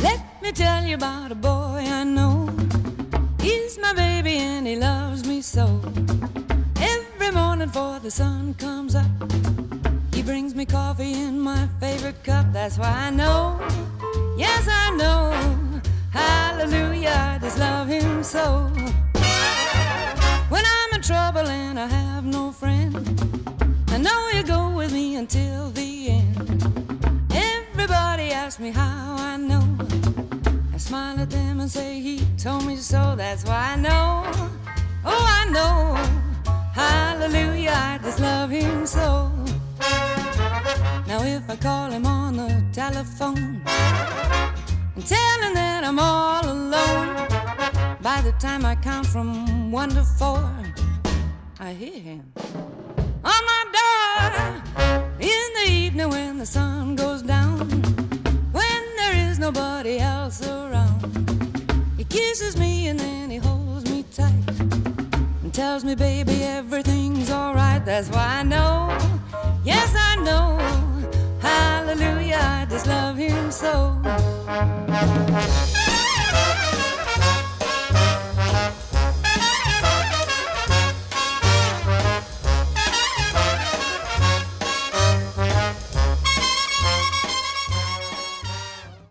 Let me tell you about a boy I know. He's my baby and he loves me so. Every morning before the sun comes up, he brings me coffee in my favorite cup. That's why I know, yes, I know. Hallelujah, I just love him so. When I'm in trouble and I have no friends Asks me how I know. I smile at them and say he told me so. That's why I know. Oh, I know. Hallelujah, I just love him so. Now if I call him on the telephone and tell him that I'm all alone, by the time I count from one to four, I hear him on my door in the evening when the sun goes kisses me and then he holds me tight and tells me, baby, everything's alright. That's why I know,